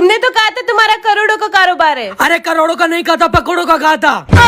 तुमने तो कहा था तुम्हारा करोड़ों का कारोबार है। अरे करोड़ों का नहीं कहा था, पकड़ों का कहा था।